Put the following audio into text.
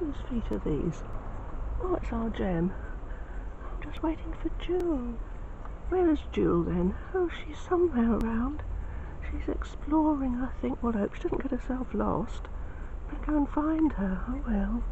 Whose feet are these? Oh, it's our Gem. I'm just waiting for Jewel. Where is Jewel then? Oh, she's somewhere around. She's exploring, I think. Well, I hope she doesn't get herself lost. Better go and find her. Oh, I will.